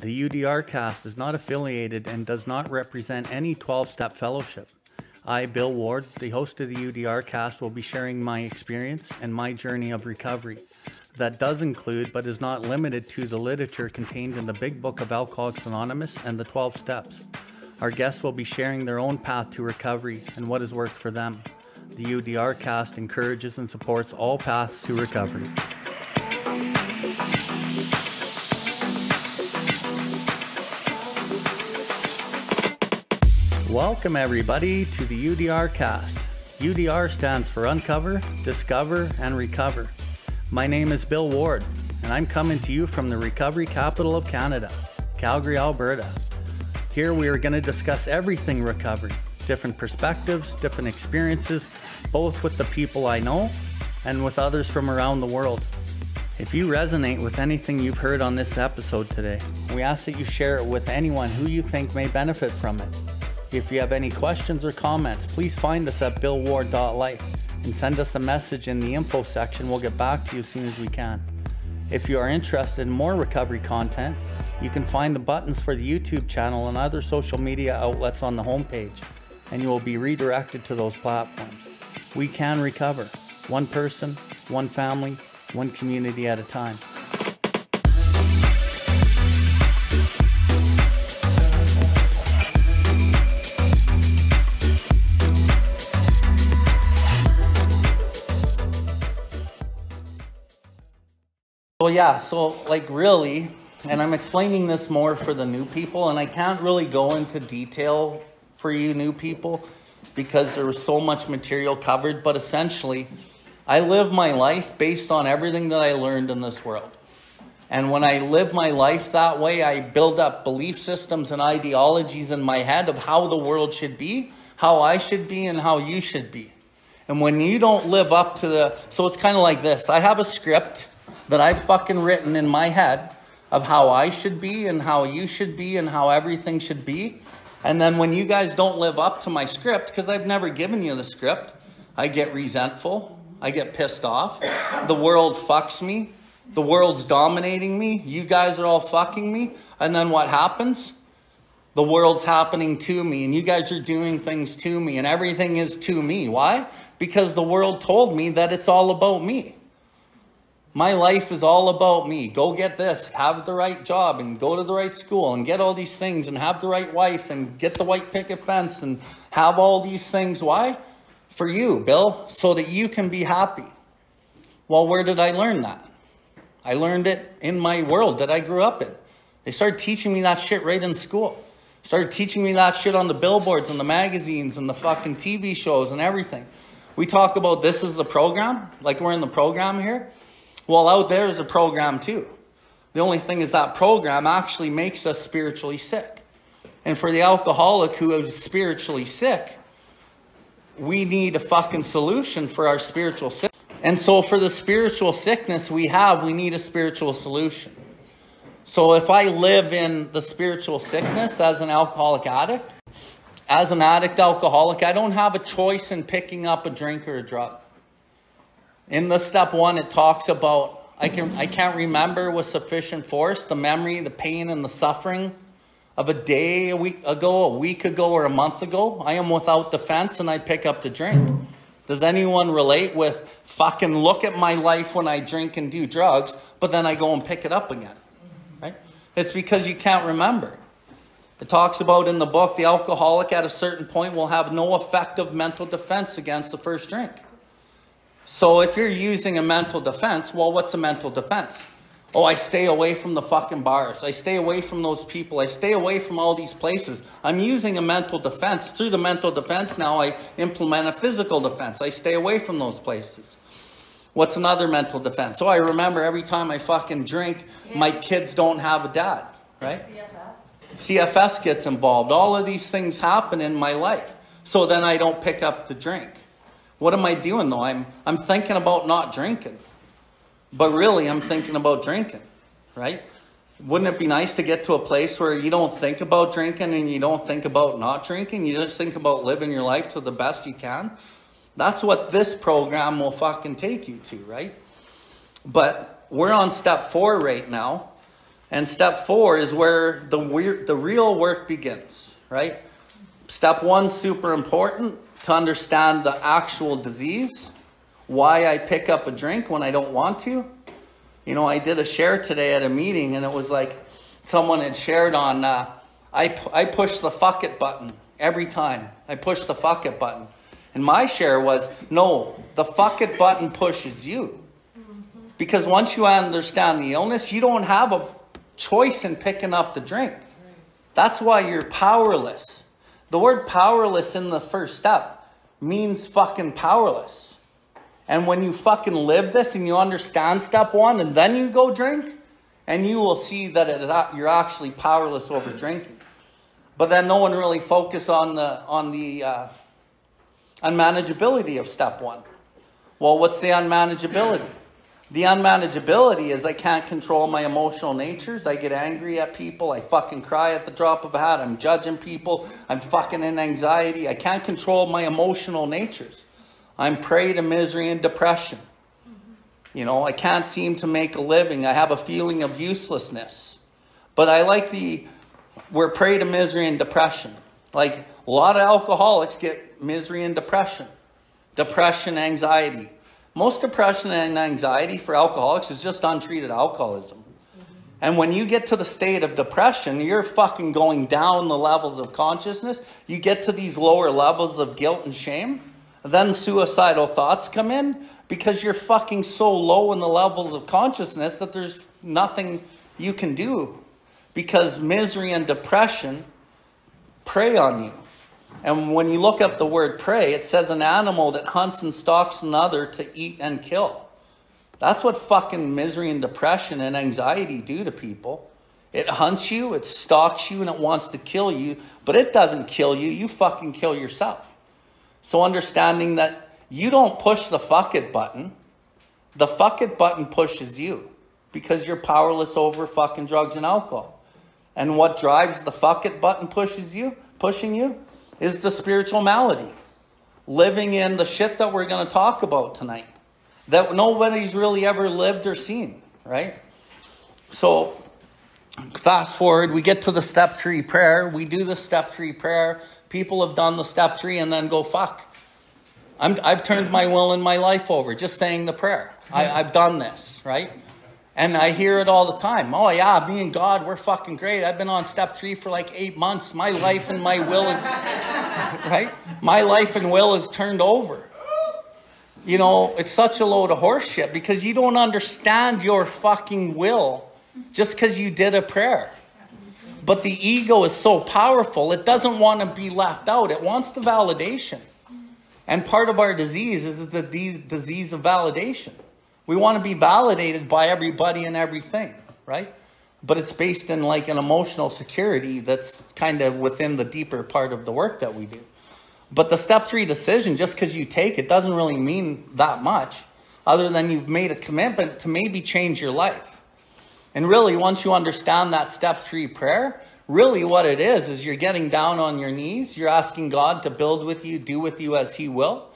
The UDR cast is not affiliated and does not represent any 12 step fellowship. I, Bill Ward, the host of the UDR cast, will be sharing my experience and my journey of recovery. That does include, but is not limited to, the literature contained in the Big Book of Alcoholics Anonymous and the 12 Steps. Our guests will be sharing their own path to recovery and what has worked for them. The UDR cast encourages and supports all paths to recovery. Welcome, everybody, to the UDR cast. UDR stands for Uncover, Discover, and Recover. My name is Bill Ward, and I'm coming to you from the recovery capital of Canada, Calgary, Alberta. Here we are going to discuss everything recovery, different perspectives, different experiences, both with the people I know and with others from around the world. If you resonate with anything you've heard on this episode today, we ask that you share it with anyone who you think may benefit from it. If you have any questions or comments, please find us at billward.life and send us a message in the info section. We'll get back to you as soon as we can. If you are interested in more recovery content, you can find the buttons for the YouTube channel and other social media outlets on the homepage, and you will be redirected to those platforms. We can recover, one person, one family, one community at a time. Well, yeah, so like really, and I'm explaining this more for the new people, and I can't really go into detail for you new people because there was so much material covered, but essentially, I live my life based on everything that I learned in this world. And when I live my life that way, I build up belief systems and ideologies in my head of how the world should be, how I should be, and how you should be. And when you don't live up to the, so it's kind of like this I have a script that I've fucking written in my head of how I should be and how you should be and how everything should be. And then when you guys don't live up to my script, because I've never given you the script, I get resentful. I get pissed off. The world fucks me. The world's dominating me. You guys are all fucking me. And then what happens? The world's happening to me, and you guys are doing things to me, and everything is to me. Why? Because the world told me that it's all about me. My life is all about me. Go get this, have the right job, and go to the right school, and get all these things, and have the right wife, and get the white picket fence, and have all these things. Why? For you, Bill, so that you can be happy. Well, where did I learn that? I learned it in my world that I grew up in. They started teaching me that shit right in school. Started teaching me that shit on the billboards and the magazines and the fucking TV shows and everything. We talk about this as the program, like we're in the program here. Well, oh, out there is a program too. The only thing is that program actually makes us spiritually sick. And for the alcoholic who is spiritually sick, we need a fucking solution for our spiritual sickness. And so for the spiritual sickness we have, we need a spiritual solution. So if I live in the spiritual sickness as an alcoholic addict, as an addict alcoholic, I don't have a choice in picking up a drink or a drug. In the step one, it talks about I can I can't remember with sufficient force the memory, the pain, and the suffering of a day a week ago, a week ago, or a month ago. I am without defense, and I pick up the drink. Does anyone relate with fucking look at my life when I drink and do drugs, but then I go and pick it up again? Right? It's because you can't remember. It talks about in the book the alcoholic at a certain point will have no effective mental defense against the first drink. So if you're using a mental defense, well, what's a mental defense? Oh, I stay away from the fucking bars. I stay away from those people. I stay away from all these places. I'm using a mental defense. Through the mental defense, now I implement a physical defense. I stay away from those places. What's another mental defense? Oh, I remember every time I fucking drink, my kids don't have a dad, right? CFS. CFS gets involved. All of these things happen in my life. So then I don't pick up the drink. What am I doing though? I'm, I'm thinking about not drinking. But really, I'm thinking about drinking, right? Wouldn't it be nice to get to a place where you don't think about drinking and you don't think about not drinking? You just think about living your life to the best you can? That's what this program will fucking take you to, right? But we're on step four right now. And step four is where the weir- the real work begins, right? Step one super important to understand the actual disease, why I pick up a drink when I don't want to. You know, I did a share today at a meeting, and it was like someone had shared on. Uh, I I push the fuck it button every time. I push the fuck it button, and my share was no. The fuck it button pushes you, because once you understand the illness, you don't have a choice in picking up the drink. That's why you're powerless. The word powerless in the first step means fucking powerless. And when you fucking live this and you understand step one and then you go drink, and you will see that it, you're actually powerless over drinking. But then no one really focus on the on the uh, unmanageability of step one. Well, what's the unmanageability? The unmanageability is I can't control my emotional natures. I get angry at people. I fucking cry at the drop of a hat. I'm judging people. I'm fucking in anxiety. I can't control my emotional natures. I'm prey to misery and depression. You know, I can't seem to make a living. I have a feeling of uselessness. But I like the, we're prey to misery and depression. Like a lot of alcoholics get misery and depression, depression, anxiety. Most depression and anxiety for alcoholics is just untreated alcoholism. Mm-hmm. And when you get to the state of depression, you're fucking going down the levels of consciousness. You get to these lower levels of guilt and shame. Then suicidal thoughts come in because you're fucking so low in the levels of consciousness that there's nothing you can do because misery and depression prey on you. And when you look up the word prey, it says an animal that hunts and stalks another to eat and kill. That's what fucking misery and depression and anxiety do to people. It hunts you, it stalks you, and it wants to kill you, but it doesn't kill you. You fucking kill yourself. So understanding that you don't push the fuck it button, the fuck it button pushes you because you're powerless over fucking drugs and alcohol. And what drives the fuck it button pushes you, pushing you, is the spiritual malady. Living in the shit that we're going to talk about tonight. That nobody's really ever lived or seen, right? So, fast forward, we get to the step three prayer. We do the step three prayer. People have done the step three and then go, fuck. i have turned my will and my life over just saying the prayer. I, I've done this, right? And I hear it all the time. Oh, yeah, me and God, we're fucking great. I've been on step three for like eight months. My life and my will is, right? My life and will is turned over. You know, it's such a load of horseshit because you don't understand your fucking will just because you did a prayer. But the ego is so powerful, it doesn't want to be left out, it wants the validation. And part of our disease is the disease of validation. We want to be validated by everybody and everything, right? But it's based in like an emotional security that's kind of within the deeper part of the work that we do. But the step three decision, just because you take it, doesn't really mean that much, other than you've made a commitment to maybe change your life. And really, once you understand that step three prayer, really what it is, is you're getting down on your knees, you're asking God to build with you, do with you as He will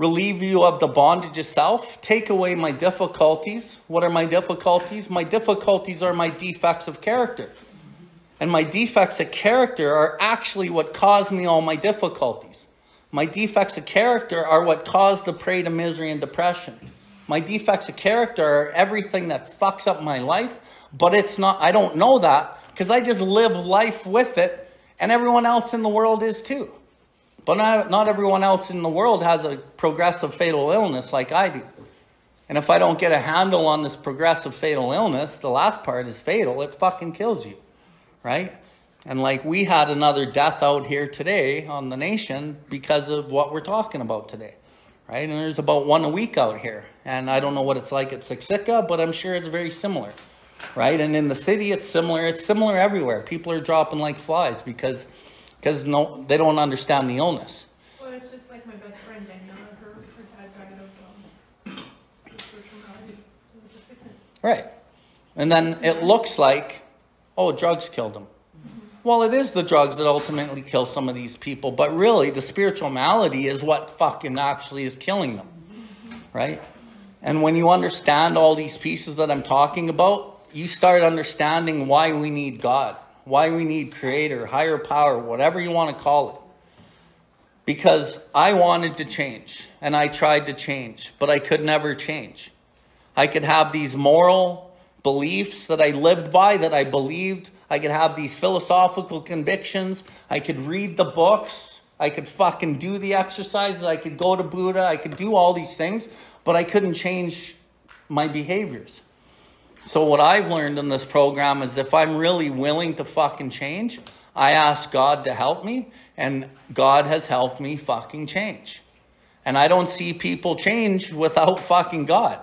relieve you of the bondage of self, take away my difficulties. What are my difficulties? My difficulties are my defects of character. And my defects of character are actually what caused me all my difficulties. My defects of character are what caused the prey to misery and depression. My defects of character are everything that fucks up my life, but it's not, I don't know that because I just live life with it and everyone else in the world is too. But not, not everyone else in the world has a progressive fatal illness like I do. And if I don't get a handle on this progressive fatal illness, the last part is fatal. It fucking kills you, right? And like we had another death out here today on the nation because of what we're talking about today, right? And there's about one a week out here. And I don't know what it's like at Siksika, but I'm sure it's very similar, right? And in the city, it's similar. It's similar everywhere. People are dropping like flies because because no, they don't understand the illness. Well, it's just like my best friend Daniela. Her, her dad died of um, the sickness. Right. And then it looks like, oh, drugs killed him. Well, it is the drugs that ultimately kill some of these people, but really the spiritual malady is what fucking actually is killing them. Right? And when you understand all these pieces that I'm talking about, you start understanding why we need God, why we need creator, higher power, whatever you want to call it. Because I wanted to change and I tried to change, but I could never change. I could have these moral beliefs that I lived by, that I believed. I could have these philosophical convictions. I could read the books. I could fucking do the exercises. I could go to Buddha. I could do all these things, but I couldn't change my behaviors. So, what I've learned in this program is if I'm really willing to fucking change, I ask God to help me, and God has helped me fucking change. And I don't see people change without fucking God.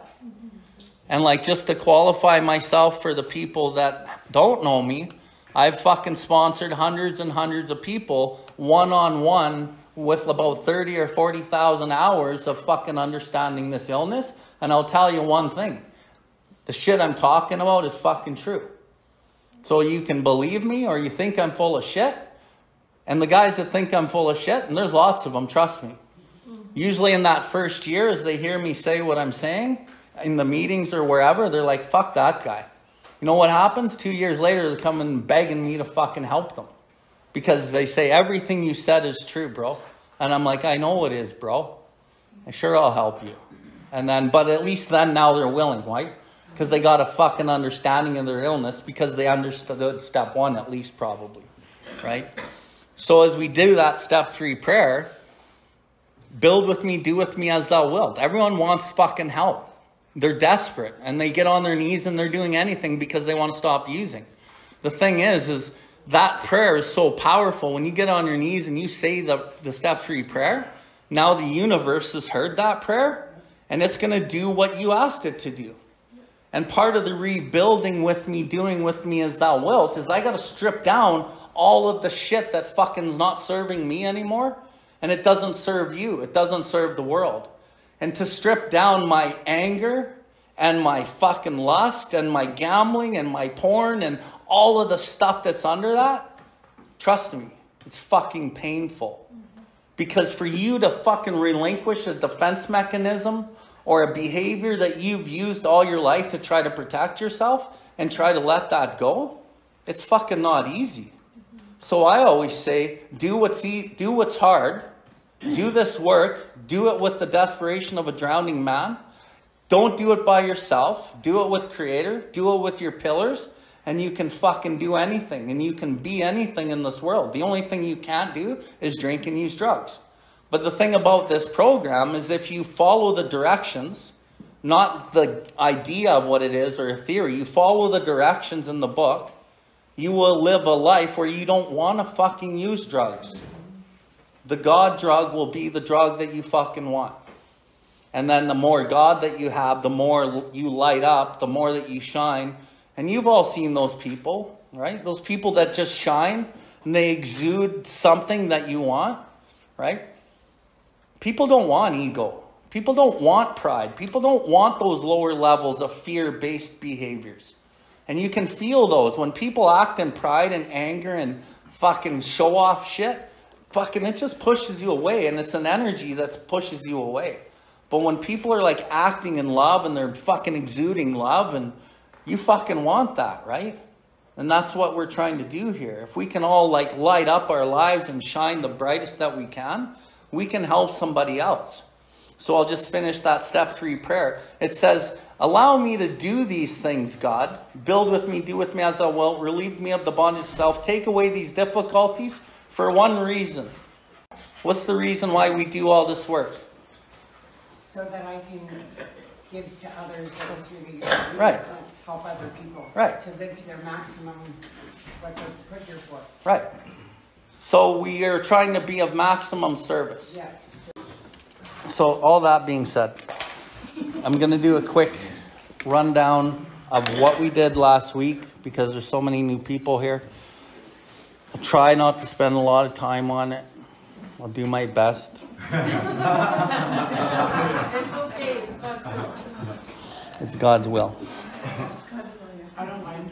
And like just to qualify myself for the people that don't know me, I've fucking sponsored hundreds and hundreds of people one on one with about 30 or 40,000 hours of fucking understanding this illness. And I'll tell you one thing the shit I'm talking about is fucking true. So you can believe me or you think I'm full of shit. And the guys that think I'm full of shit, and there's lots of them, trust me. Usually in that first year, as they hear me say what I'm saying in the meetings or wherever, they're like, fuck that guy. You know what happens? Two years later, they're coming begging me to fucking help them. Because they say, everything you said is true, bro. And I'm like, I know it is, bro. And sure, I'll help you. And then, but at least then now they're willing, right? Because they got a fucking understanding of their illness because they understood step one, at least, probably, right? So as we do that step three prayer, build with me, do with me as thou wilt. Everyone wants fucking help. They're desperate and they get on their knees and they're doing anything because they want to stop using. The thing is, is that prayer is so powerful. When you get on your knees and you say the, the step three prayer, now the universe has heard that prayer and it's going to do what you asked it to do. And part of the rebuilding with me, doing with me as thou wilt, is I got to strip down all of the shit that fucking's not serving me anymore. And it doesn't serve you, it doesn't serve the world. And to strip down my anger and my fucking lust and my gambling and my porn and all of the stuff that's under that, trust me, it's fucking painful. Because for you to fucking relinquish a defense mechanism or a behavior that you've used all your life to try to protect yourself and try to let that go, it's fucking not easy. So I always say, do what's e- do what's hard, do this work, do it with the desperation of a drowning man. Don't do it by yourself. Do it with creator, do it with your pillars, and you can fucking do anything and you can be anything in this world. The only thing you can't do is drink and use drugs. But the thing about this program is if you follow the directions, not the idea of what it is or a theory, you follow the directions in the book, you will live a life where you don't want to fucking use drugs. The God drug will be the drug that you fucking want. And then the more God that you have, the more you light up, the more that you shine. And you've all seen those people, right? Those people that just shine and they exude something that you want, right? People don't want ego. People don't want pride. People don't want those lower levels of fear based behaviors. And you can feel those when people act in pride and anger and fucking show off shit. Fucking, it just pushes you away, and it's an energy that pushes you away. But when people are like acting in love and they're fucking exuding love, and you fucking want that, right? And that's what we're trying to do here. If we can all like light up our lives and shine the brightest that we can, we can help somebody else. So I'll just finish that step three prayer. It says, Allow me to do these things, God. Build with me, do with me as I will. Relieve me of the bondage of self. Take away these difficulties for one reason. What's the reason why we do all this work? So that I can give to others those who need Right. help other people. Right. To live to their maximum, what they're put here for. Right. So we are trying to be of maximum service. Yeah. So, all that being said, I'm going to do a quick rundown of what we did last week because there's so many new people here. I'll try not to spend a lot of time on it. I'll do my best. It's okay, it's God's will. It's God's will. I don't mind.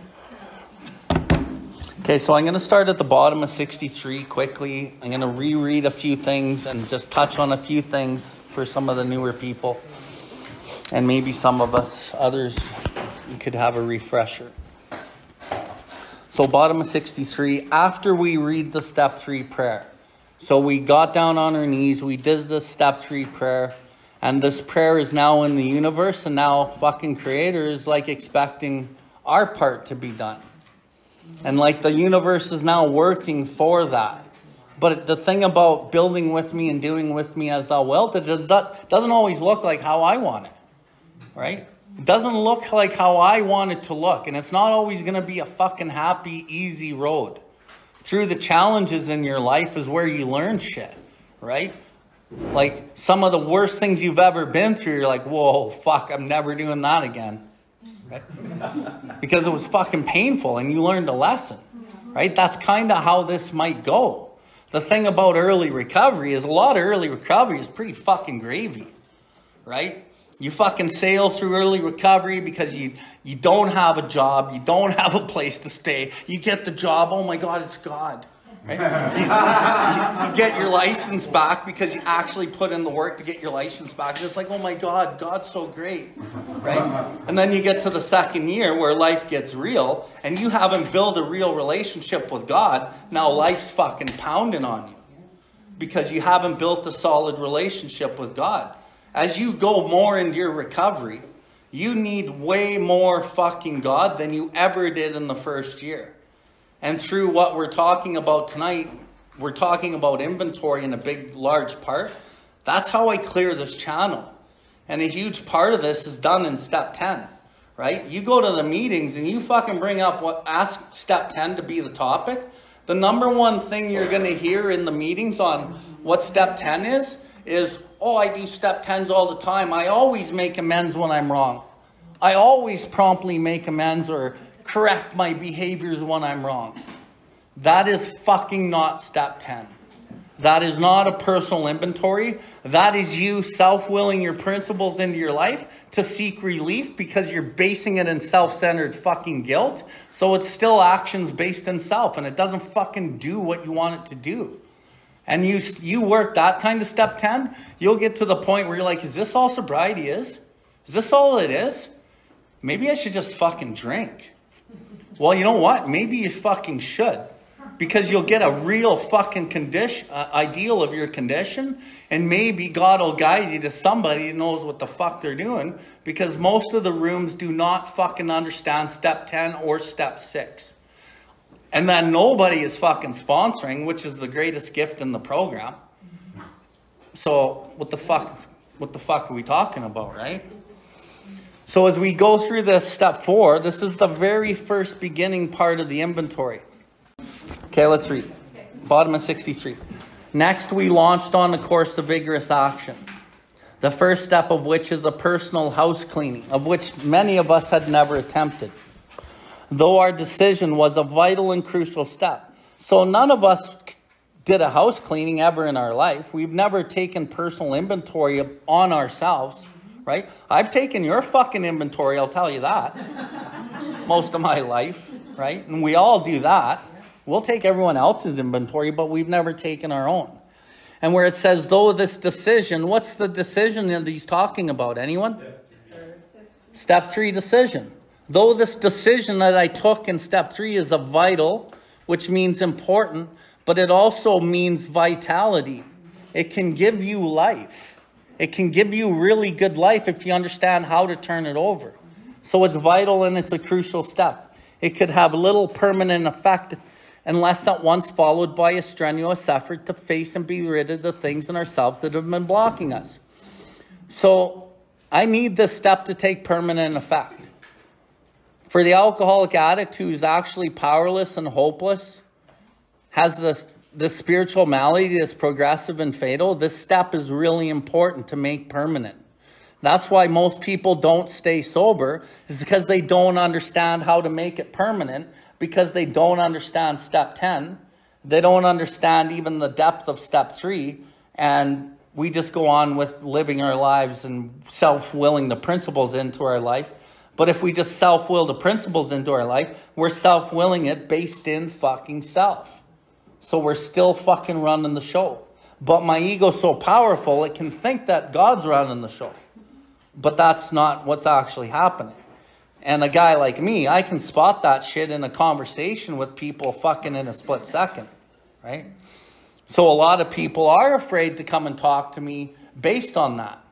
Okay, so I'm going to start at the bottom of 63 quickly. I'm going to reread a few things and just touch on a few things for some of the newer people. And maybe some of us, others, could have a refresher. So, bottom of 63, after we read the step three prayer. So, we got down on our knees, we did the step three prayer, and this prayer is now in the universe, and now fucking Creator is like expecting our part to be done. And like the universe is now working for that. But the thing about building with me and doing with me as thou wilt, it does not, doesn't always look like how I want it. Right? It doesn't look like how I want it to look. And it's not always going to be a fucking happy, easy road. Through the challenges in your life is where you learn shit. Right? Like some of the worst things you've ever been through, you're like, whoa, fuck, I'm never doing that again. Right? because it was fucking painful and you learned a lesson. Right? That's kind of how this might go. The thing about early recovery is a lot of early recovery is pretty fucking gravy, right? You fucking sail through early recovery because you you don't have a job, you don't have a place to stay. You get the job, oh my god, it's God. Right? you, you, get your license back because you actually put in the work to get your license back. And it's like, oh my God, God's so great. Right? And then you get to the second year where life gets real and you haven't built a real relationship with God. Now life's fucking pounding on you because you haven't built a solid relationship with God. As you go more into your recovery, you need way more fucking God than you ever did in the first year. And through what we're talking about tonight, we're talking about inventory in a big, large part. That's how I clear this channel. And a huge part of this is done in step 10, right? You go to the meetings and you fucking bring up what, ask step 10 to be the topic. The number one thing you're going to hear in the meetings on what step 10 is, is, oh, I do step 10s all the time. I always make amends when I'm wrong. I always promptly make amends or correct my behaviors when I'm wrong. That is fucking not step 10. That is not a personal inventory. That is you self willing your principles into your life to seek relief because you're basing it in self centered fucking guilt. So it's still actions based in self and it doesn't fucking do what you want it to do. And you, you work that kind of step 10, you'll get to the point where you're like, is this all sobriety is? Is this all it is? Maybe I should just fucking drink. Well, you know what? Maybe you fucking should. Because you'll get a real fucking condition, uh, ideal of your condition, and maybe God will guide you to somebody who knows what the fuck they're doing. Because most of the rooms do not fucking understand step 10 or step 6. And then nobody is fucking sponsoring, which is the greatest gift in the program. So what the fuck what the fuck are we talking about, right? So as we go through this step four, this is the very first beginning part of the inventory. Okay, let's read. Bottom of 63. Next, we launched on the course of vigorous action. The first step of which is a personal house cleaning, of which many of us had never attempted. Though our decision was a vital and crucial step. So none of us did a house cleaning ever in our life. We've never taken personal inventory on ourselves right? I've taken your fucking inventory, I'll tell you that, most of my life, right? And we all do that. We'll take everyone else's inventory, but we've never taken our own. And where it says, though this decision, what's the decision that he's talking about? Anyone? Step three decision. Though this decision that I took in step three is a vital, which means important, but it also means vitality. It can give you life. It can give you really good life if you understand how to turn it over. So it's vital and it's a crucial step. It could have little permanent effect unless at once followed by a strenuous effort to face and be rid of the things in ourselves that have been blocking us. So I need this step to take permanent effect. For the alcoholic addict who is actually powerless and hopeless, has this the spiritual malady is progressive and fatal, this step is really important to make permanent. That's why most people don't stay sober, is because they don't understand how to make it permanent, because they don't understand step 10. They don't understand even the depth of step 3. And we just go on with living our lives and self willing the principles into our life. But if we just self will the principles into our life, we're self willing it based in fucking self. So we're still fucking running the show. But my ego's so powerful, it can think that God's running the show. But that's not what's actually happening. And a guy like me, I can spot that shit in a conversation with people fucking in a split second, right? So a lot of people are afraid to come and talk to me based on that.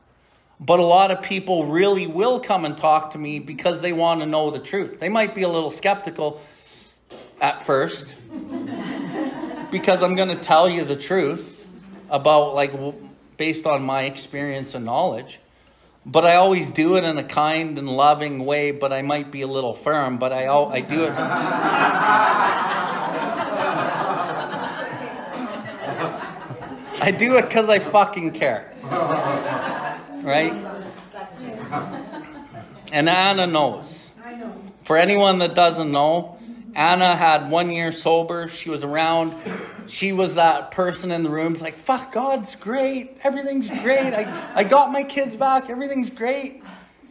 But a lot of people really will come and talk to me because they want to know the truth. They might be a little skeptical at first because I'm going to tell you the truth about like based on my experience and knowledge. But I always do it in a kind and loving way, but I might be a little firm, but I I do it I do it cuz I fucking care. Right? And Anna knows. For anyone that doesn't know, Anna had one year sober. She was around. She was that person in the room. like, fuck, God's great. Everything's great. I, I got my kids back. Everything's great.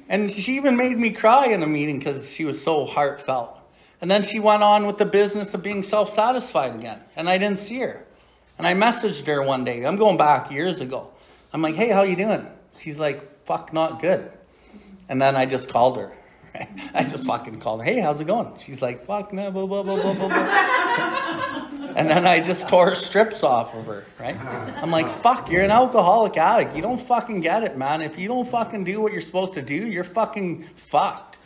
And she even made me cry in a meeting because she was so heartfelt. And then she went on with the business of being self satisfied again. And I didn't see her. And I messaged her one day. I'm going back years ago. I'm like, hey, how you doing? She's like, fuck, not good. And then I just called her. I just fucking called her. Hey, how's it going? She's like, fuck no, blah, blah, blah, blah, blah, and then I just tore strips off of her, right? I'm like, fuck, you're an alcoholic addict. You don't fucking get it, man. If you don't fucking do what you're supposed to do, you're fucking fucked.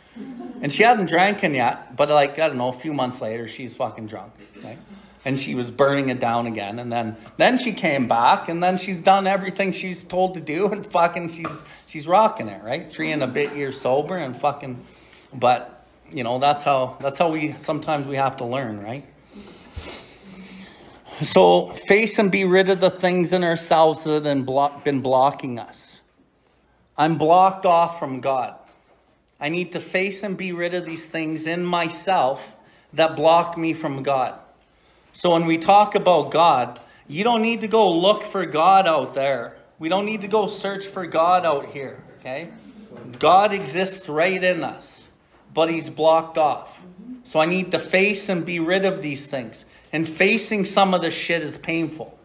And she hadn't drank yet, but like, I don't know, a few months later, she's fucking drunk, right? And she was burning it down again. And then, then she came back and then she's done everything she's told to do and fucking she's, she's rocking it, right? Three and a bit years sober and fucking but you know, that's how that's how we sometimes we have to learn, right? So face and be rid of the things in ourselves that have been blocking us. I'm blocked off from God. I need to face and be rid of these things in myself that block me from God. So when we talk about God, you don't need to go look for God out there. We don't need to go search for God out here, okay? God exists right in us but he's blocked off. So I need to face and be rid of these things. And facing some of the shit is painful.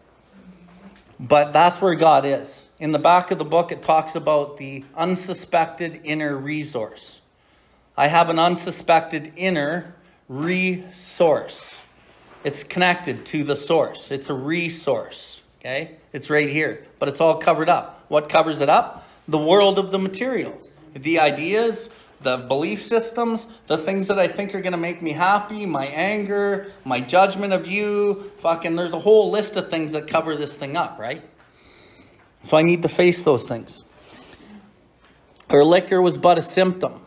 But that's where God is. In the back of the book, it talks about the unsuspected inner resource. I have an unsuspected inner resource. It's connected to the source. It's a resource. Okay? It's right here. But it's all covered up. What covers it up? The world of the material. The ideas, the belief systems, the things that I think are going to make me happy, my anger, my judgment of you. Fucking, there's a whole list of things that cover this thing up, right? So I need to face those things. Her liquor was but a symptom.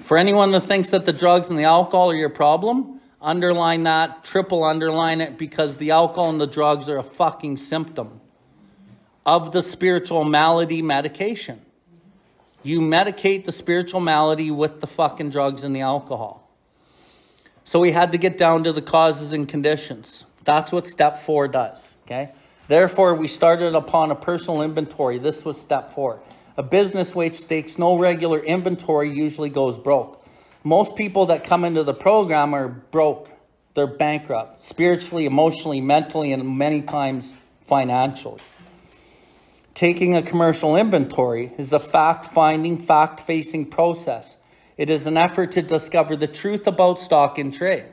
For anyone that thinks that the drugs and the alcohol are your problem, underline that, triple underline it, because the alcohol and the drugs are a fucking symptom of the spiritual malady medication. You medicate the spiritual malady with the fucking drugs and the alcohol. So we had to get down to the causes and conditions. That's what step four does. Okay? Therefore, we started upon a personal inventory. This was step four. A business which takes no regular inventory usually goes broke. Most people that come into the program are broke. They're bankrupt, spiritually, emotionally, mentally, and many times financially. Taking a commercial inventory is a fact finding, fact facing process. It is an effort to discover the truth about stock in trade.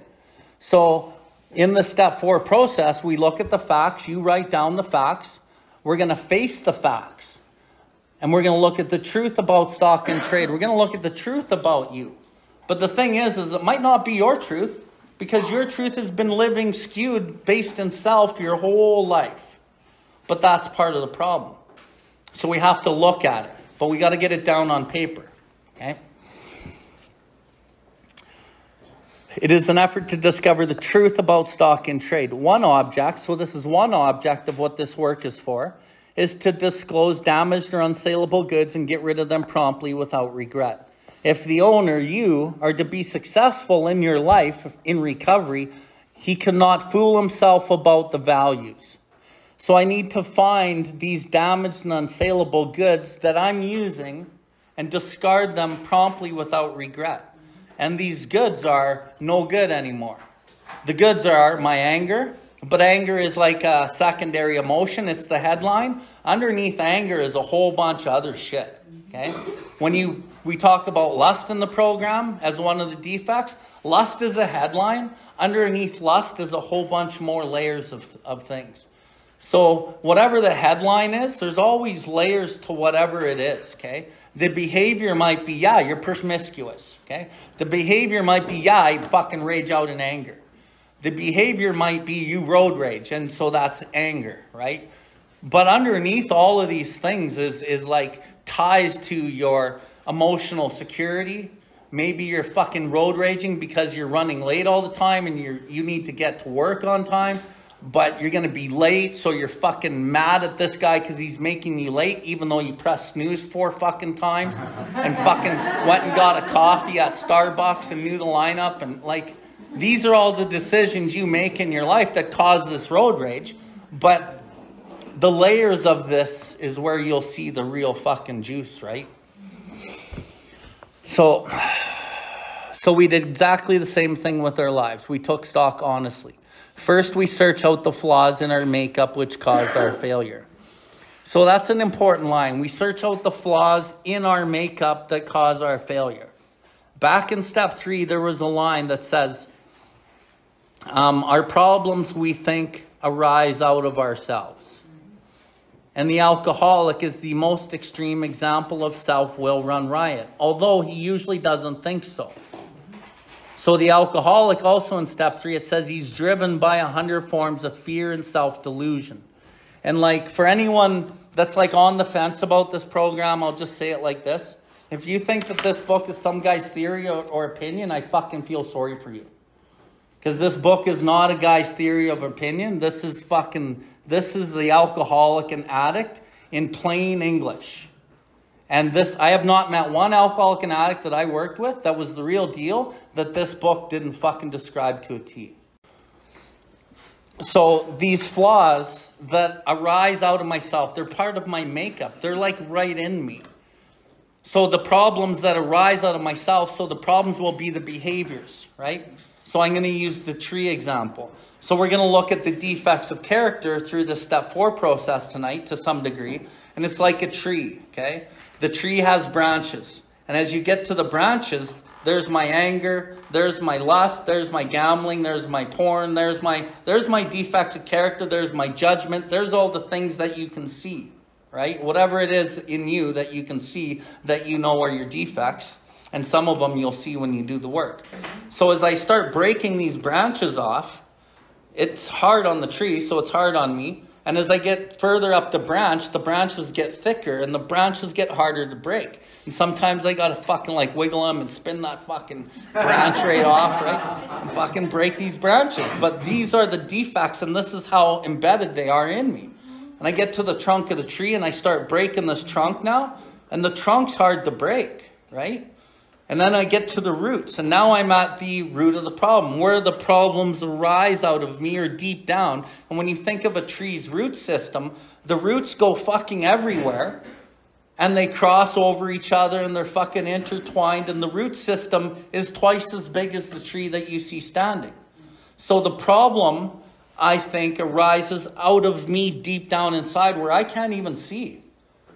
So, in the step four process, we look at the facts, you write down the facts, we're going to face the facts, and we're going to look at the truth about stock in trade. We're going to look at the truth about you. But the thing is, is it might not be your truth because your truth has been living skewed based in self your whole life. But that's part of the problem. So we have to look at it, but we got to get it down on paper. Okay? It is an effort to discover the truth about stock in trade. One object, so this is one object of what this work is for, is to disclose damaged or unsaleable goods and get rid of them promptly without regret. If the owner, you, are to be successful in your life in recovery, he cannot fool himself about the values. So I need to find these damaged and unsaleable goods that I'm using and discard them promptly without regret. And these goods are no good anymore. The goods are my anger, but anger is like a secondary emotion. It's the headline. Underneath anger is a whole bunch of other shit. Okay? When you We talk about lust in the program as one of the defects. Lust is a headline. Underneath lust is a whole bunch more layers of, of things. So, whatever the headline is, there's always layers to whatever it is, okay? The behavior might be, yeah, you're promiscuous, okay? The behavior might be, yeah, I fucking rage out in anger. The behavior might be you road rage, and so that's anger, right? But underneath all of these things is, is like ties to your emotional security. Maybe you're fucking road raging because you're running late all the time and you you need to get to work on time, but you're gonna be late, so you're fucking mad at this guy because he's making you late, even though you pressed snooze four fucking times and fucking went and got a coffee at Starbucks and knew the lineup and like these are all the decisions you make in your life that cause this road rage. But the layers of this is where you'll see the real fucking juice, right? So, so we did exactly the same thing with our lives. We took stock honestly. First, we search out the flaws in our makeup which caused our failure. So that's an important line. We search out the flaws in our makeup that cause our failure. Back in step three, there was a line that says, um, Our problems we think arise out of ourselves. And the alcoholic is the most extreme example of self will run riot, although he usually doesn't think so. So, the alcoholic, also in step three, it says he's driven by a hundred forms of fear and self delusion. And, like, for anyone that's like on the fence about this program, I'll just say it like this. If you think that this book is some guy's theory or, or opinion, I fucking feel sorry for you. Because this book is not a guy's theory of opinion. This is fucking, this is the alcoholic and addict in plain English. And this, I have not met one alcoholic and addict that I worked with that was the real deal that this book didn't fucking describe to a T. So these flaws that arise out of myself, they're part of my makeup. They're like right in me. So the problems that arise out of myself, so the problems will be the behaviors, right? So I'm going to use the tree example. So we're going to look at the defects of character through the step four process tonight to some degree. And it's like a tree, okay? The tree has branches. And as you get to the branches, there's my anger, there's my lust, there's my gambling, there's my porn, there's my there's my defects of character, there's my judgment, there's all the things that you can see, right? Whatever it is in you that you can see that you know are your defects, and some of them you'll see when you do the work. So as I start breaking these branches off, it's hard on the tree, so it's hard on me. And as I get further up the branch, the branches get thicker and the branches get harder to break. And sometimes I gotta fucking like wiggle them and spin that fucking branch right off, right? And fucking break these branches. But these are the defects and this is how embedded they are in me. And I get to the trunk of the tree and I start breaking this trunk now. And the trunk's hard to break, right? And then I get to the roots, and now I'm at the root of the problem, where the problems arise out of me or deep down. And when you think of a tree's root system, the roots go fucking everywhere, and they cross over each other, and they're fucking intertwined, and the root system is twice as big as the tree that you see standing. So the problem, I think, arises out of me deep down inside where I can't even see.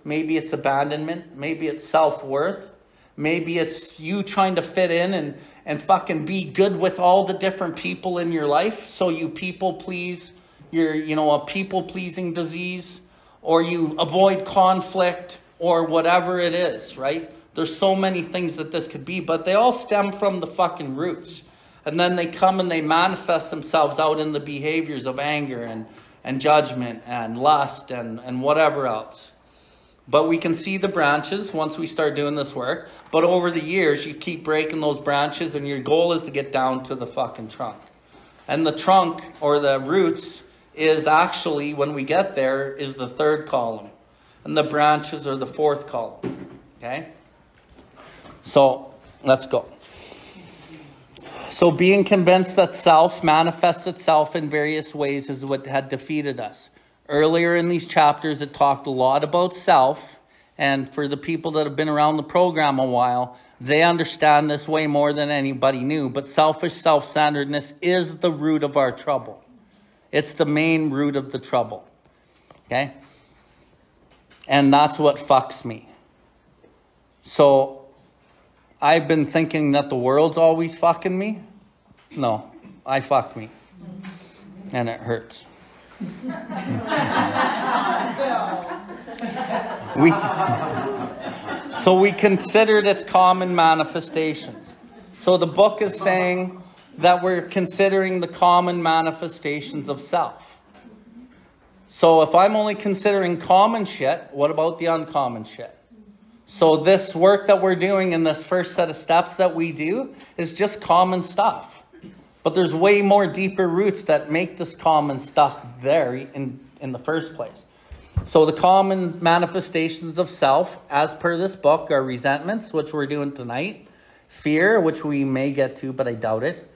Maybe it's abandonment, maybe it's self worth. Maybe it's you trying to fit in and, and fucking be good with all the different people in your life. So you people please, you're, you know, a people pleasing disease, or you avoid conflict, or whatever it is, right? There's so many things that this could be, but they all stem from the fucking roots. And then they come and they manifest themselves out in the behaviors of anger and, and judgment and lust and, and whatever else. But we can see the branches once we start doing this work. But over the years, you keep breaking those branches, and your goal is to get down to the fucking trunk. And the trunk or the roots is actually, when we get there, is the third column. And the branches are the fourth column. Okay? So let's go. So, being convinced that self manifests itself in various ways is what had defeated us. Earlier in these chapters, it talked a lot about self. And for the people that have been around the program a while, they understand this way more than anybody knew. But selfish self centeredness is the root of our trouble, it's the main root of the trouble. Okay? And that's what fucks me. So, I've been thinking that the world's always fucking me. No, I fuck me. And it hurts. we, so we considered its common manifestations. So the book is saying that we're considering the common manifestations of self. So if I'm only considering common shit, what about the uncommon shit? So this work that we're doing in this first set of steps that we do is just common stuff. But there's way more deeper roots that make this common stuff there in, in the first place. So the common manifestations of self, as per this book, are resentments, which we're doing tonight, fear, which we may get to, but I doubt it,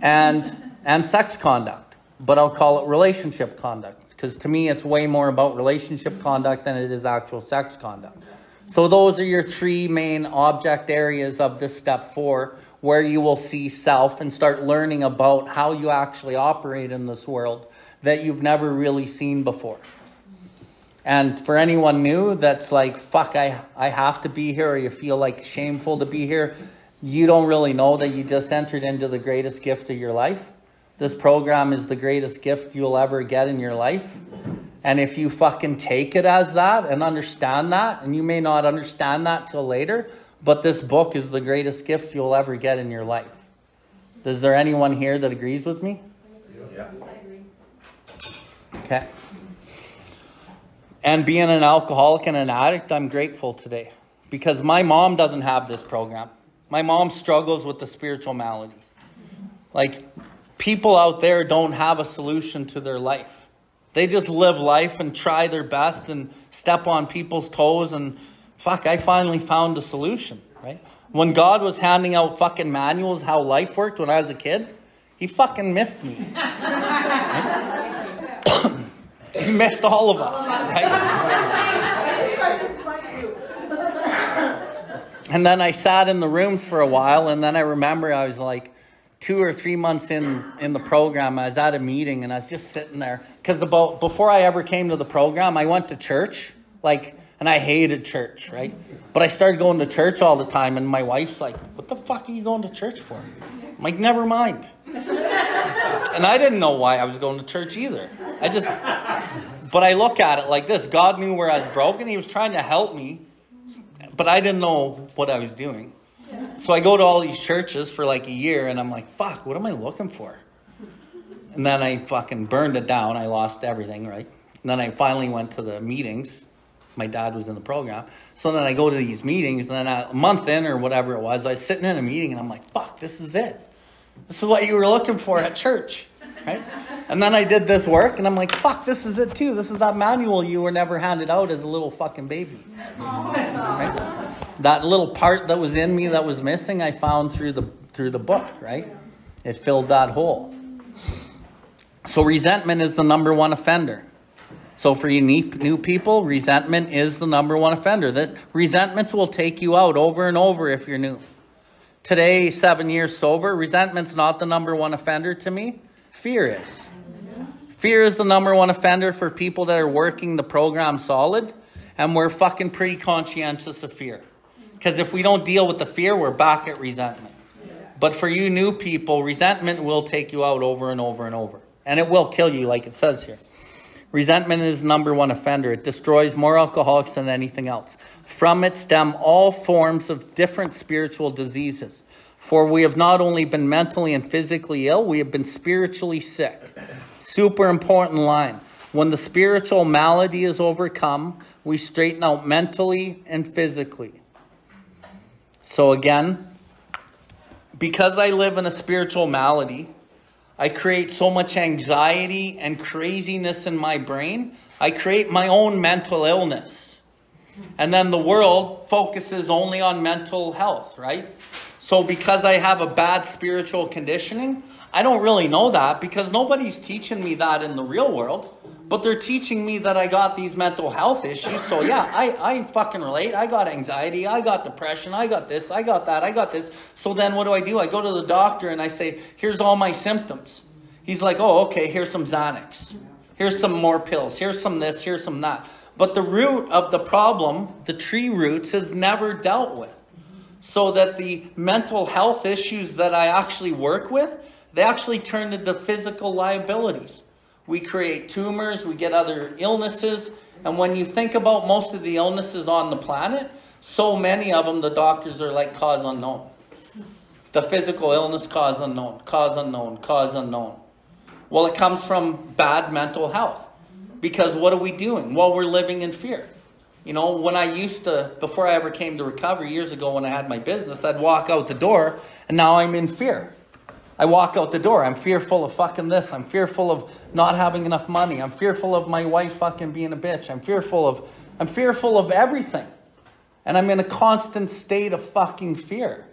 and and sex conduct. But I'll call it relationship conduct because to me it's way more about relationship conduct than it is actual sex conduct. So those are your three main object areas of this step four, where you will see self and start learning about how you actually operate in this world that you've never really seen before. And for anyone new that's like, fuck, I, I have to be here, or you feel like shameful to be here, you don't really know that you just entered into the greatest gift of your life. This program is the greatest gift you'll ever get in your life. And if you fucking take it as that and understand that, and you may not understand that till later, but this book is the greatest gift you'll ever get in your life. Is there anyone here that agrees with me? Yeah. Okay. And being an alcoholic and an addict, I'm grateful today because my mom doesn't have this program. My mom struggles with the spiritual malady. Like, people out there don't have a solution to their life. They just live life and try their best and step on people's toes. And fuck, I finally found a solution, right? When God was handing out fucking manuals how life worked when I was a kid, he fucking missed me. he missed all of us, right? And then I sat in the rooms for a while, and then I remember I was like two or three months in in the program. I was at a meeting, and I was just sitting there because about before I ever came to the program, I went to church, like, and I hated church, right? But I started going to church all the time, and my wife's like, "What the fuck are you going to church for?" I'm like, "Never mind." and I didn't know why I was going to church either. I just, but I look at it like this: God knew where I was broken. He was trying to help me but I didn't know what I was doing. So I go to all these churches for like a year and I'm like, fuck, what am I looking for? And then I fucking burned it down. I lost everything, right? And then I finally went to the meetings. My dad was in the program. So then I go to these meetings, and then a month in or whatever it was, I was sitting in a meeting and I'm like, fuck, this is it. This is what you were looking for at church, right? And then I did this work and I'm like, fuck, this is it too. This is that manual you were never handed out as a little fucking baby. Right? That little part that was in me that was missing, I found through the through the book, right? It filled that hole. So resentment is the number one offender. So for unique new people, resentment is the number one offender. This resentments will take you out over and over if you're new. Today, seven years sober, resentment's not the number one offender to me. Fear is. Fear is the number one offender for people that are working the program solid, and we're fucking pretty conscientious of fear. Because if we don't deal with the fear, we're back at resentment. But for you new people, resentment will take you out over and over and over. And it will kill you, like it says here. Resentment is number one offender. It destroys more alcoholics than anything else. From it stem all forms of different spiritual diseases. For we have not only been mentally and physically ill, we have been spiritually sick. Super important line. When the spiritual malady is overcome, we straighten out mentally and physically. So, again, because I live in a spiritual malady, I create so much anxiety and craziness in my brain. I create my own mental illness. And then the world focuses only on mental health, right? So, because I have a bad spiritual conditioning, I don't really know that because nobody's teaching me that in the real world. But they're teaching me that I got these mental health issues. So yeah, I, I fucking relate. I got anxiety. I got depression. I got this. I got that. I got this. So then what do I do? I go to the doctor and I say, here's all my symptoms. He's like, oh, okay, here's some Xanax. Here's some more pills. Here's some this. Here's some that. But the root of the problem, the tree roots, is never dealt with. so that the mental health issues that I actually work with, they actually turn into physical liabilities. We create tumors, we get other illnesses, and when you think about most of the illnesses on the planet, so many of them the doctors are like cause unknown. The physical illness cause unknown, cause unknown, cause unknown. Well, it comes from bad mental health. Because what are we doing? Well, we're living in fear. You know, when I used to, before I ever came to recovery years ago when I had my business, I'd walk out the door and now I'm in fear. I walk out the door. I'm fearful of fucking this. I'm fearful of not having enough money. I'm fearful of my wife fucking being a bitch. I'm fearful of, I'm fearful of everything. And I'm in a constant state of fucking fear.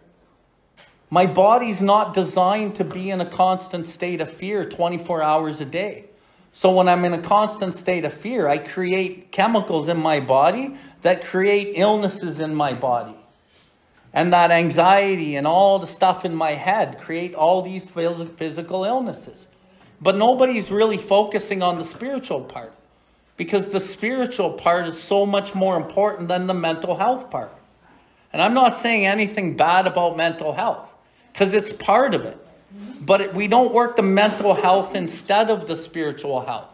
My body's not designed to be in a constant state of fear 24 hours a day. So when I'm in a constant state of fear, I create chemicals in my body that create illnesses in my body. And that anxiety and all the stuff in my head create all these physical illnesses. But nobody's really focusing on the spiritual part because the spiritual part is so much more important than the mental health part. And I'm not saying anything bad about mental health because it's part of it. But we don't work the mental health instead of the spiritual health.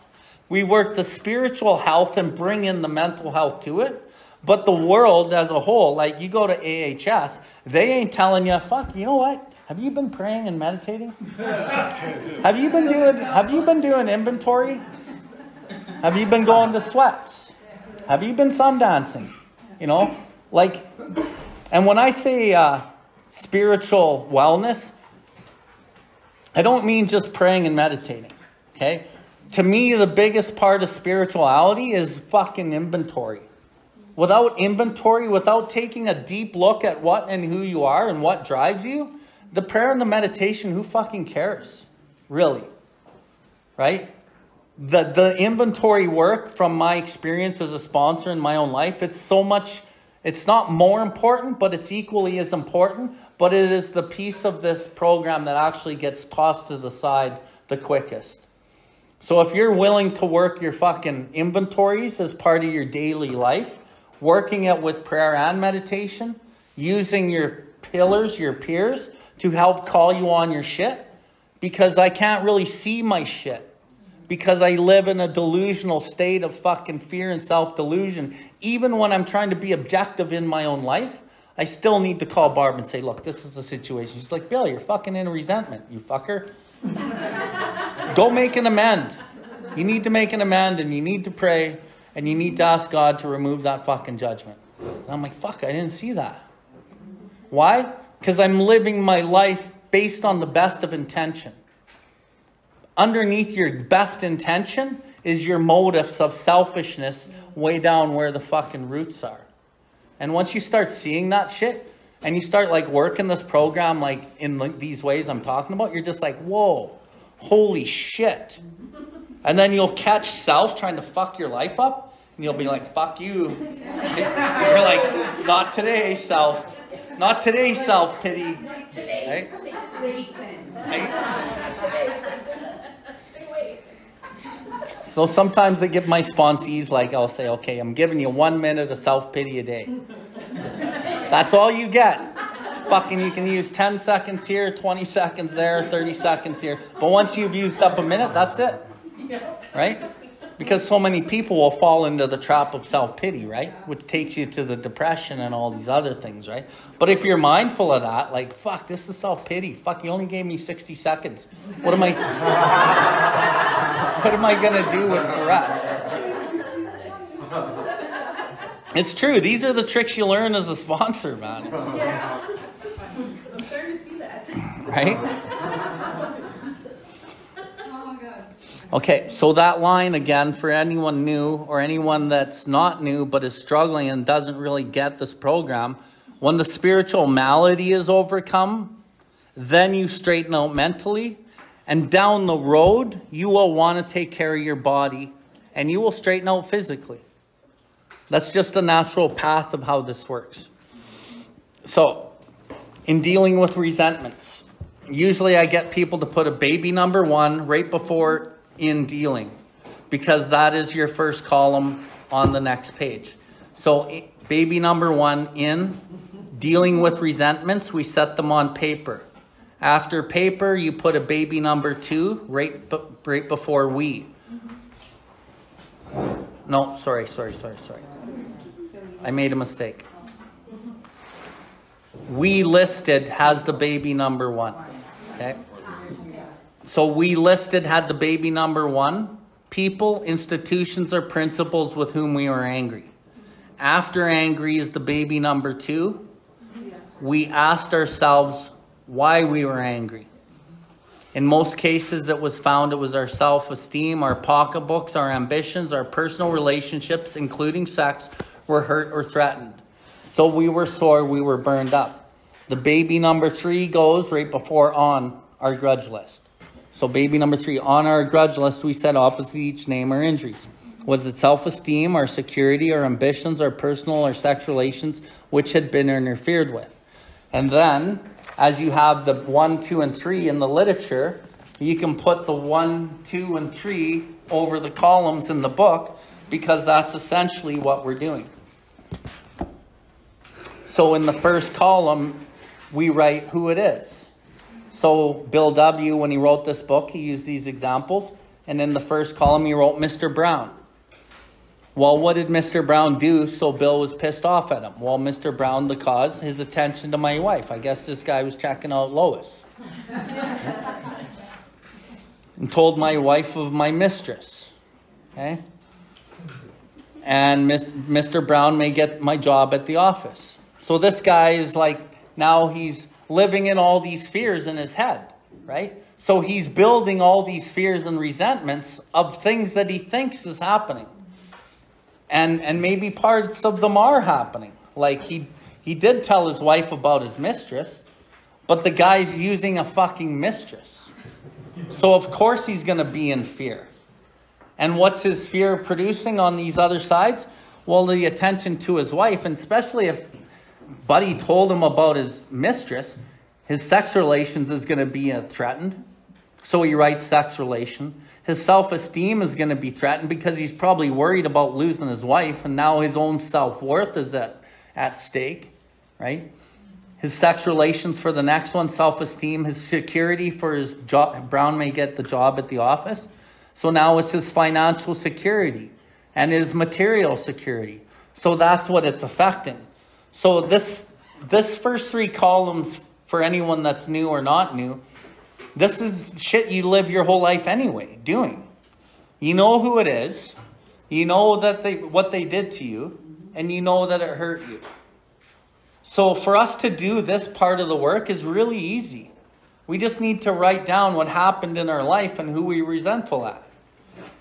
We work the spiritual health and bring in the mental health to it. But the world as a whole, like you go to AHS, they ain't telling you, fuck, you know what? Have you been praying and meditating? have you been doing have you been doing inventory? Have you been going to sweats? Have you been sun dancing? You know? Like and when I say uh, spiritual wellness, I don't mean just praying and meditating, okay? To me, the biggest part of spirituality is fucking inventory. Without inventory, without taking a deep look at what and who you are and what drives you, the prayer and the meditation, who fucking cares? Really? Right? The, the inventory work from my experience as a sponsor in my own life, it's so much, it's not more important, but it's equally as important but it is the piece of this program that actually gets tossed to the side the quickest. So if you're willing to work your fucking inventories as part of your daily life, working it with prayer and meditation, using your pillars, your peers, to help call you on your shit, because I can't really see my shit. Because I live in a delusional state of fucking fear and self delusion. Even when I'm trying to be objective in my own life, I still need to call Barb and say, look, this is the situation. She's like, Bill, you're fucking in resentment, you fucker. Go make an amend. You need to make an amend and you need to pray and you need to ask God to remove that fucking judgment. And I'm like, fuck, I didn't see that. Why? Because I'm living my life based on the best of intention. Underneath your best intention is your motives of selfishness way down where the fucking roots are. And once you start seeing that shit and you start like working this program like in like, these ways I'm talking about, you're just like, whoa, holy shit. And then you'll catch self trying to fuck your life up and you'll be like, fuck you. You're like, not today, self. Not today, self pity. Satan. So sometimes I give my sponsees, like, I'll say, okay, I'm giving you one minute of self pity a day. That's all you get. Fucking, you can use 10 seconds here, 20 seconds there, 30 seconds here. But once you've used up a minute, that's it. Right? Because so many people will fall into the trap of self pity, right? Which takes you to the depression and all these other things, right? But if you're mindful of that, like, fuck, this is self pity. Fuck, you only gave me 60 seconds. What am I. what am I going to do with the rest? It's true. These are the tricks you learn as a sponsor, man. It's, Yeah. I'm starting to see that. right? Oh my god. Okay, so that line again for anyone new or anyone that's not new but is struggling and doesn't really get this program, when the spiritual malady is overcome, then you straighten out mentally, and down the road, you will want to take care of your body and you will straighten out physically. That's just the natural path of how this works. So, in dealing with resentments, usually I get people to put a baby number one right before in dealing because that is your first column on the next page. So, baby number one in Dealing with resentments, we set them on paper. After paper, you put a baby number two right, b- right before we. No, sorry, sorry, sorry, sorry. I made a mistake. We listed has the baby number one. Okay? So we listed had the baby number one people, institutions, or principles with whom we were angry. After angry is the baby number two. We asked ourselves why we were angry. In most cases, it was found it was our self esteem, our pocketbooks, our ambitions, our personal relationships, including sex, were hurt or threatened. So we were sore, we were burned up. The baby number three goes right before on our grudge list. So, baby number three, on our grudge list, we said opposite each name our injuries. Was it self esteem, our security, our ambitions, our personal or sex relations, which had been interfered with? And then, as you have the one, two, and three in the literature, you can put the one, two, and three over the columns in the book because that's essentially what we're doing. So, in the first column, we write who it is. So, Bill W., when he wrote this book, he used these examples. And in the first column, he wrote Mr. Brown. Well, what did Mr. Brown do so Bill was pissed off at him? Well, Mr. Brown, the cause, his attention to my wife. I guess this guy was checking out Lois. and told my wife of my mistress. Okay? And Mr. Brown may get my job at the office. So this guy is like, now he's living in all these fears in his head, right? So he's building all these fears and resentments of things that he thinks is happening. And and maybe parts of them are happening. Like he he did tell his wife about his mistress, but the guy's using a fucking mistress. So of course he's going to be in fear. And what's his fear producing on these other sides? Well, the attention to his wife, and especially if Buddy told him about his mistress, his sex relations is going to be uh, threatened. So he writes sex relation. His self esteem is going to be threatened because he's probably worried about losing his wife, and now his own self worth is at, at stake, right? His sex relations for the next one, self esteem, his security for his job. Brown may get the job at the office. So now it's his financial security and his material security. So that's what it's affecting. So this this first three columns for anyone that's new or not new, this is shit you live your whole life anyway doing. You know who it is. You know that they what they did to you and you know that it hurt you. So for us to do this part of the work is really easy. We just need to write down what happened in our life and who we resentful at.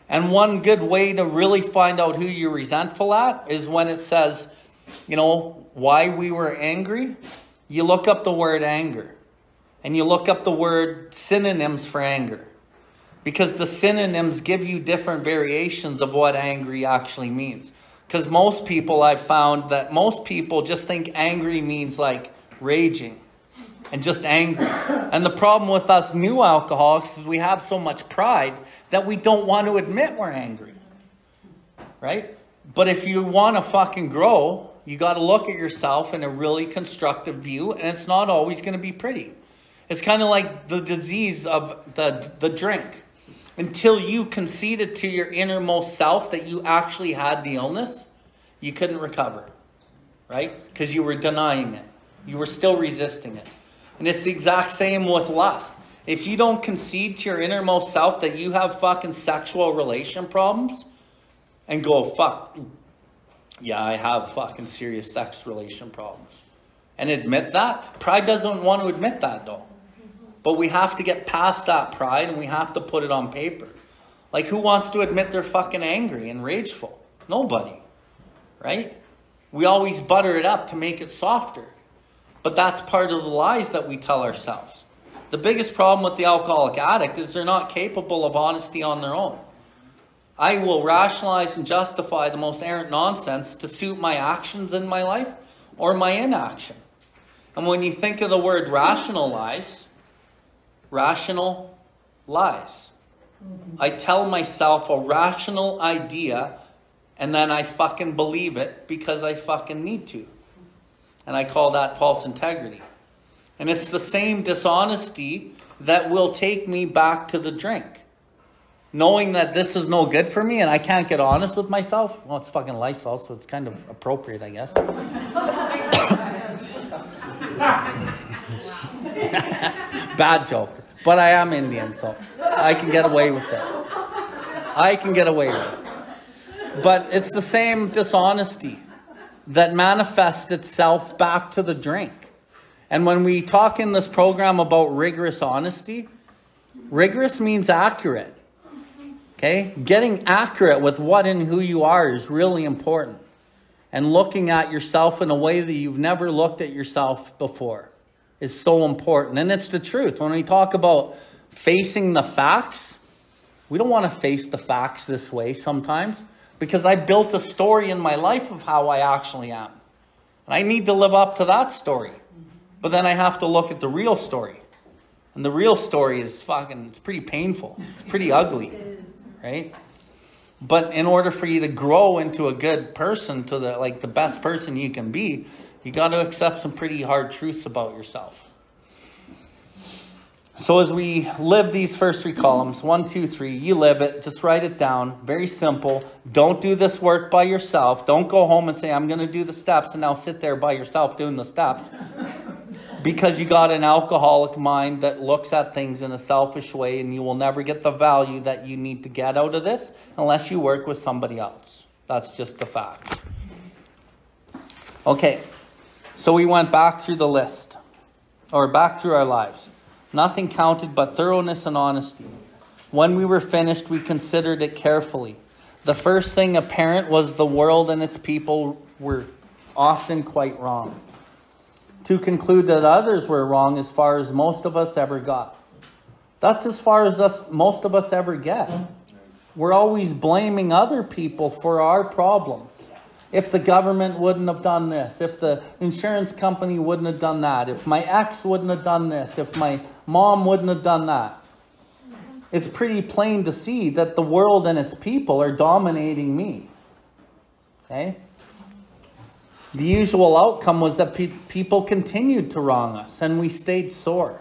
And one good way to really find out who you're resentful at is when it says, you know, why we were angry, you look up the word anger and you look up the word synonyms for anger. Because the synonyms give you different variations of what angry actually means. Because most people, I've found that most people just think angry means like raging and just angry. And the problem with us new alcoholics is we have so much pride that we don't want to admit we're angry. Right? But if you want to fucking grow, you got to look at yourself in a really constructive view, and it's not always going to be pretty. It's kind of like the disease of the, the drink. Until you conceded to your innermost self that you actually had the illness, you couldn't recover, right? Because you were denying it, you were still resisting it. And it's the exact same with lust. If you don't concede to your innermost self that you have fucking sexual relation problems and go, fuck, yeah, I have fucking serious sex relation problems. And admit that. Pride doesn't want to admit that though. But we have to get past that pride and we have to put it on paper. Like, who wants to admit they're fucking angry and rageful? Nobody. Right? We always butter it up to make it softer. But that's part of the lies that we tell ourselves. The biggest problem with the alcoholic addict is they're not capable of honesty on their own. I will rationalize and justify the most errant nonsense to suit my actions in my life or my inaction. And when you think of the word rationalize, rational lies. I tell myself a rational idea and then I fucking believe it because I fucking need to. And I call that false integrity. And it's the same dishonesty that will take me back to the drink. Knowing that this is no good for me and I can't get honest with myself. Well, it's fucking Lysol, so it's kind of appropriate, I guess. Bad joke. But I am Indian, so I can get away with it. I can get away with it. But it's the same dishonesty that manifests itself back to the drink. And when we talk in this program about rigorous honesty, rigorous means accurate. Okay? Getting accurate with what and who you are is really important. And looking at yourself in a way that you've never looked at yourself before is so important. And it's the truth. When we talk about facing the facts, we don't want to face the facts this way sometimes because I built a story in my life of how I actually am. And I need to live up to that story. But then I have to look at the real story. And the real story is fucking, it's pretty painful. It's pretty ugly, right? But in order for you to grow into a good person, to the like the best person you can be, you got to accept some pretty hard truths about yourself. So as we live these first three columns, one, two, three, you live it, just write it down. Very simple. Don't do this work by yourself. Don't go home and say, I'm going to do the steps and now sit there by yourself doing the steps. Because you got an alcoholic mind that looks at things in a selfish way and you will never get the value that you need to get out of this unless you work with somebody else. That's just the fact. Okay, so we went back through the list, or back through our lives. Nothing counted but thoroughness and honesty. When we were finished, we considered it carefully. The first thing apparent was the world and its people were often quite wrong. To conclude that others were wrong as far as most of us ever got. That's as far as us most of us ever get. We're always blaming other people for our problems if the government wouldn't have done this, if the insurance company wouldn't have done that, if my ex wouldn't have done this, if my mom wouldn't have done that. It's pretty plain to see that the world and its people are dominating me. Okay? The usual outcome was that pe- people continued to wrong us and we stayed sore.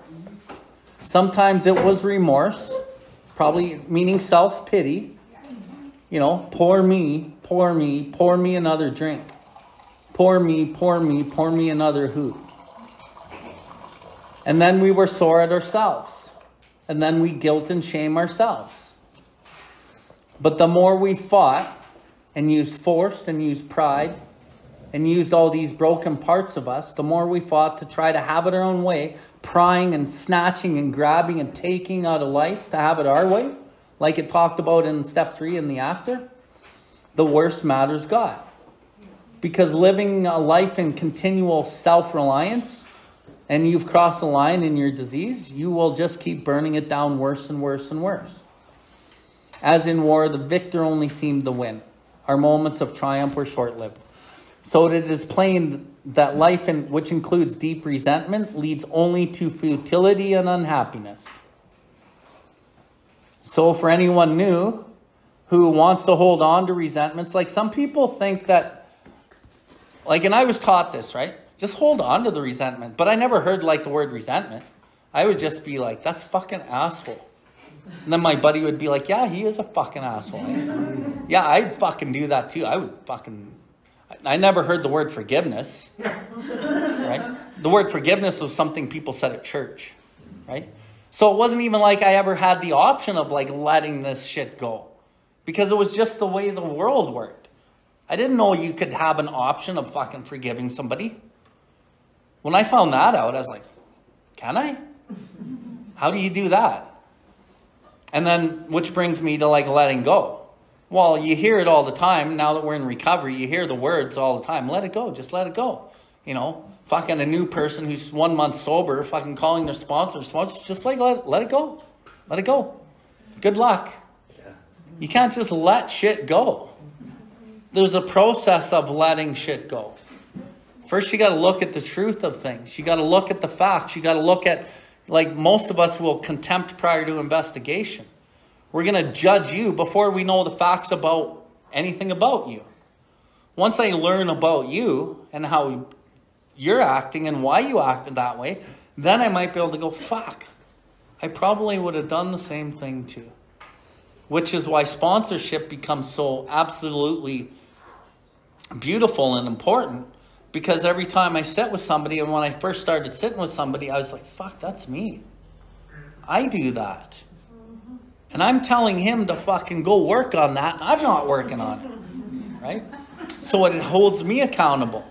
Sometimes it was remorse, probably meaning self pity. You know, poor me, pour me, pour me another drink. Pour me, pour me, pour me another hoot. And then we were sore at ourselves. And then we guilt and shame ourselves. But the more we fought and used force and used pride and used all these broken parts of us, the more we fought to try to have it our own way, prying and snatching and grabbing and taking out of life to have it our way, like it talked about in step three in the actor, the worse matters got. Because living a life in continual self reliance, and you've crossed the line in your disease, you will just keep burning it down worse and worse and worse. As in war, the victor only seemed to win. Our moments of triumph were short lived. So it is plain that life, in, which includes deep resentment, leads only to futility and unhappiness. So, for anyone new who wants to hold on to resentments, like some people think that, like, and I was taught this, right? Just hold on to the resentment. But I never heard like the word resentment. I would just be like, that fucking asshole. And then my buddy would be like, yeah, he is a fucking asshole. yeah, I'd fucking do that too. I would fucking. I never heard the word forgiveness. Right? The word forgiveness was something people said at church. Right? So it wasn't even like I ever had the option of like letting this shit go. Because it was just the way the world worked. I didn't know you could have an option of fucking forgiving somebody. When I found that out, I was like, can I? How do you do that? And then, which brings me to like letting go. Well, you hear it all the time. Now that we're in recovery, you hear the words all the time. Let it go. Just let it go. You know, fucking a new person who's one month sober, fucking calling their sponsor, sponsor, just like let, let it go. Let it go. Good luck. You can't just let shit go. There's a process of letting shit go. First, you got to look at the truth of things. You got to look at the facts. You got to look at, like most of us will contempt prior to investigation. We're going to judge you before we know the facts about anything about you. Once I learn about you and how you're acting and why you acted that way, then I might be able to go, fuck, I probably would have done the same thing too. Which is why sponsorship becomes so absolutely beautiful and important because every time I sit with somebody, and when I first started sitting with somebody, I was like, fuck, that's me. I do that. And I'm telling him to fucking go work on that. I'm not working on it. Right? So it holds me accountable.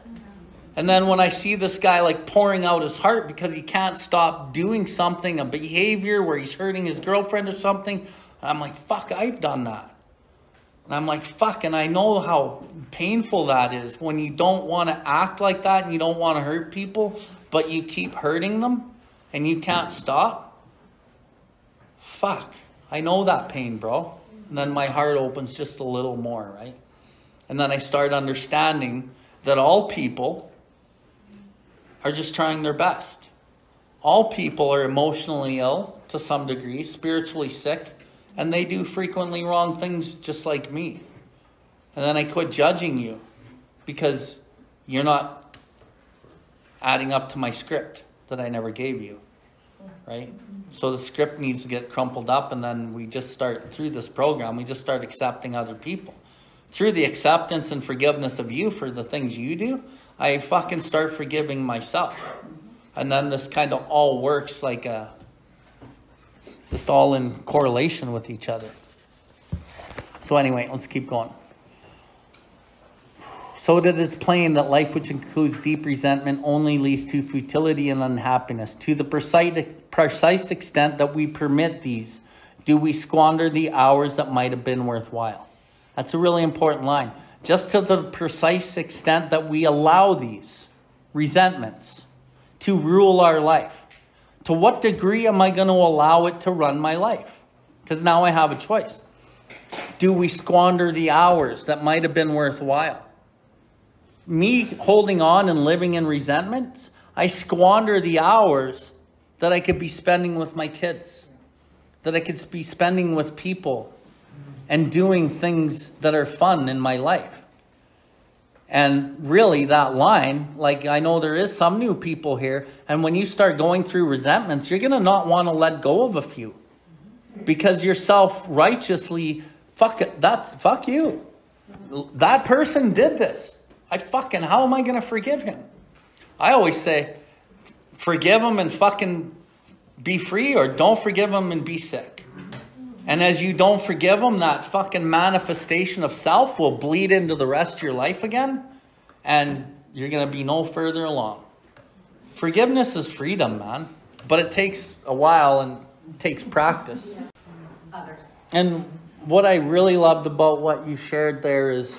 And then when I see this guy like pouring out his heart because he can't stop doing something, a behavior where he's hurting his girlfriend or something, I'm like, fuck, I've done that. And I'm like, fuck, and I know how painful that is when you don't want to act like that and you don't want to hurt people, but you keep hurting them and you can't stop. Fuck, I know that pain, bro. And then my heart opens just a little more, right? And then I start understanding that all people are just trying their best. All people are emotionally ill to some degree, spiritually sick, and they do frequently wrong things just like me. And then I quit judging you because you're not adding up to my script that I never gave you. Right? So the script needs to get crumpled up, and then we just start through this program, we just start accepting other people. Through the acceptance and forgiveness of you for the things you do, I fucking start forgiving myself. And then this kind of all works like a just all in correlation with each other. So anyway, let's keep going. So it is plain that life which includes deep resentment only leads to futility and unhappiness. To the precise, precise extent that we permit these, do we squander the hours that might have been worthwhile? That's a really important line. Just to the precise extent that we allow these resentments to rule our life. To what degree am I going to allow it to run my life? Because now I have a choice. Do we squander the hours that might have been worthwhile? Me holding on and living in resentment, I squander the hours that I could be spending with my kids, that I could be spending with people and doing things that are fun in my life. And really, that line, like I know there is some new people here, and when you start going through resentments, you're going to not want to let go of a few because you're self righteously, fuck it, that, fuck you. That person did this. I fucking, how am I going to forgive him? I always say, forgive him and fucking be free, or don't forgive him and be sick. And as you don't forgive him, that fucking manifestation of self will bleed into the rest of your life again, and you're going to be no further along. Forgiveness is freedom, man, but it takes a while and takes practice. And what I really loved about what you shared there is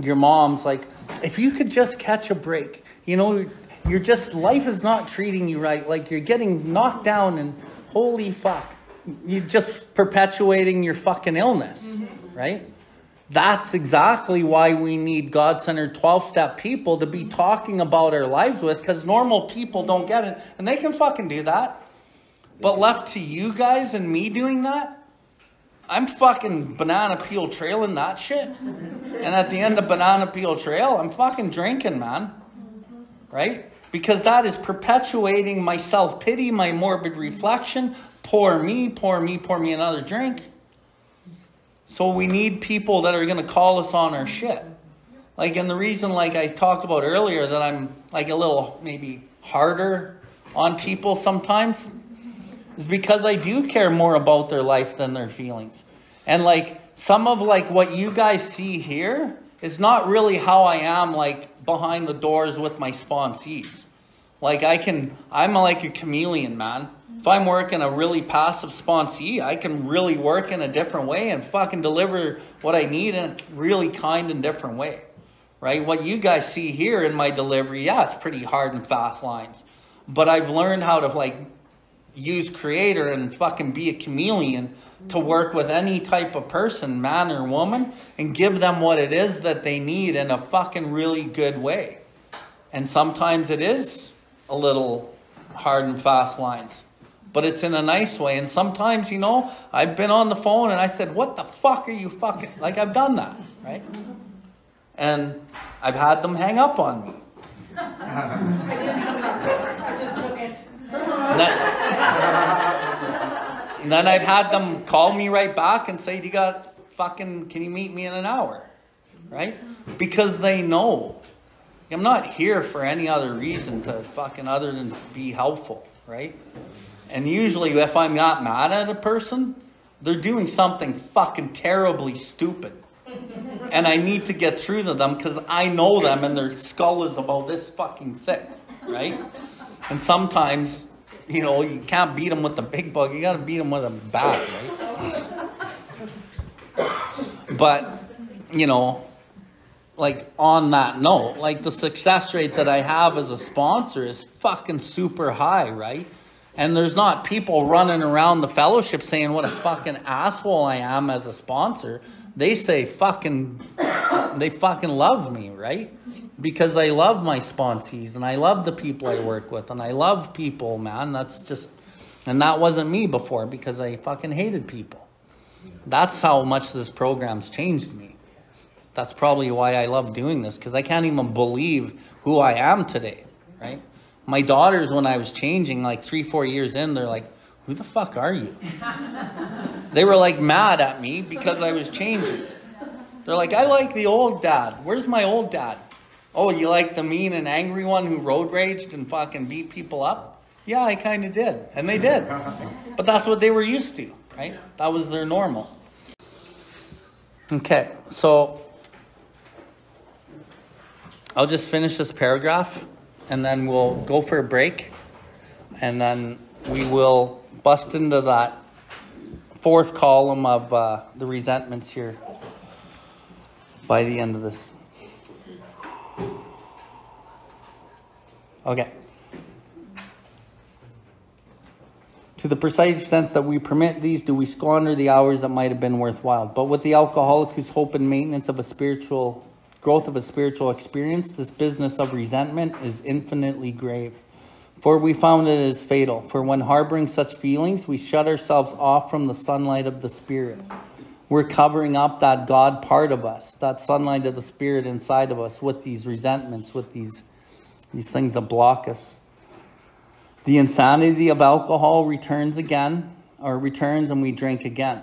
your mom's like, if you could just catch a break, you know, you're just, life is not treating you right. Like you're getting knocked down, and holy fuck you're just perpetuating your fucking illness, mm-hmm. right? That's exactly why we need God centered 12 step people to be talking about our lives with because normal people don't get it and they can fucking do that. But left to you guys and me doing that, I'm fucking banana peel trailing that shit. And at the end of banana peel trail, I'm fucking drinking, man. Right? Because that is perpetuating my self pity, my morbid reflection, pour me, pour me, pour me another drink. So we need people that are going to call us on our shit. Like, and the reason, like I talked about earlier, that I'm like a little maybe harder on people sometimes is because I do care more about their life than their feelings. And like some of like what you guys see here is not really how I am like behind the doors with my sponsees. Like I can, I'm like a chameleon, man. If I'm working a really passive sponsee, I can really work in a different way and fucking deliver what I need in a really kind and different way. Right? What you guys see here in my delivery, yeah, it's pretty hard and fast lines. But I've learned how to like use creator and fucking be a chameleon to work with any type of person, man or woman, and give them what it is that they need in a fucking really good way. And sometimes it is a little hard and fast lines but it's in a nice way. And sometimes, you know, I've been on the phone and I said, What the fuck are you fucking? Like, I've done that, right? And I've had them hang up on me. And then, I've had them call me right back and say, "You got fucking? Can you meet me in an hour?" Right? Because they know I'm not here for any other reason to fucking other than be helpful, right? And usually, if I'm not mad at a person, they're doing something fucking terribly stupid. And I need to get through to them because I know them and their skull is about this fucking thick, right? And sometimes, you know, you can't beat them with the Big Book, you gotta beat them with a bat, right? But, you know, like on that note, like the success rate that I have as a sponsor is fucking super high, right? And there's not people running around the fellowship saying what a fucking asshole I am as a sponsor. They say fucking, they fucking love me, right? Because I love my sponsees and I love the people I work with and I love people, man. That's just, and that wasn't me before because I fucking hated people. That's how much this program's changed me that's probably why I love doing this because I can't even believe who I am today, right? My daughters, when I was changing, like three, four years in, they're like, "Who the fuck are you?" they were like mad at me because I was changing. They're like, "I like the old dad. Where's my old dad?" Oh, you like the mean and angry one who road raged and fucking beat people up? Yeah, I kind of did, and they did. But that's what they were used to, right? That was their normal. Okay, so I'll just finish this paragraph and then we'll go for a break and then we will bust into that fourth column of uh, the resentments here by the end of this. Okay. To the precise sense that we permit these, do we squander the hours that might have been worthwhile? But with the alcoholic whose hope and maintenance of a spiritual growth of a spiritual experience, this business of resentment is infinitely grave. For we found it is fatal. For when harboring such feelings, we shut ourselves off from the sunlight of the Spirit. We're covering up that God part of us, that sunlight of the Spirit inside of us, with these resentments, with these, these things that block us. The insanity of alcohol returns again, or returns and we drink again.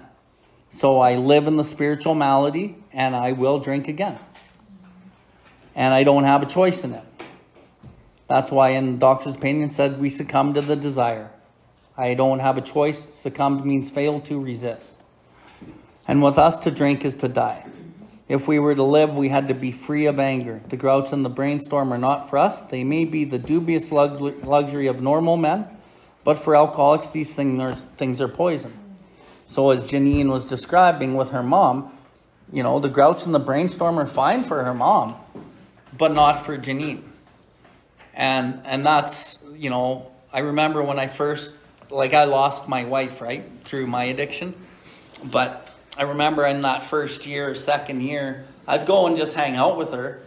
So I live in the spiritual malady and I will drink again and I don't have a choice in it. That's why in the doctor's opinion said we succumb to the desire. I don't have a choice. Succumbed means fail to resist. And with us to drink is to die. If we were to live, we had to be free of anger. The grouch and the brainstorm are not for us. They may be the dubious luxury of normal men, but for alcoholics, these things are, things are poison. So, as Janine was describing with her mom, you know, the grouch and the brainstorm are fine for her mom, but not for Janine. And and that's you know I remember when I first like I lost my wife right through my addiction, but I remember in that first year, second year, I'd go and just hang out with her,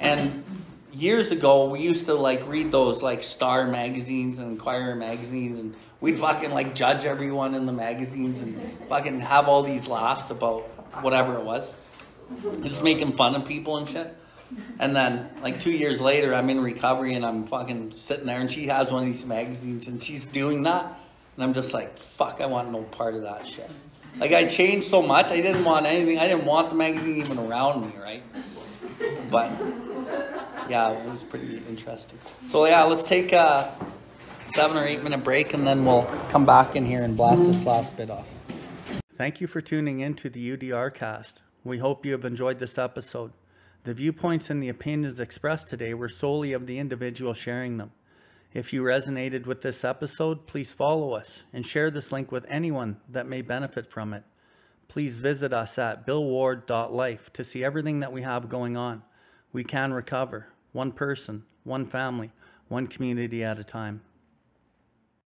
and years ago we used to like read those like Star magazines and Inquirer magazines and we'd fucking like judge everyone in the magazines and fucking have all these laughs about whatever it was. Just making fun of people and shit. And then, like two years later, I'm in recovery and I'm fucking sitting there, and she has one of these magazines and she's doing that. And I'm just like, fuck, I want no part of that shit. Like, I changed so much, I didn't want anything, I didn't want the magazine even around me, right? But, yeah, it was pretty interesting. So, yeah, let's take a seven or eight minute break and then we'll come back in here and blast this last bit off. Thank you for tuning in to the UDR cast. We hope you have enjoyed this episode. The viewpoints and the opinions expressed today were solely of the individual sharing them. If you resonated with this episode, please follow us and share this link with anyone that may benefit from it. Please visit us at billward.life to see everything that we have going on. We can recover, one person, one family, one community at a time.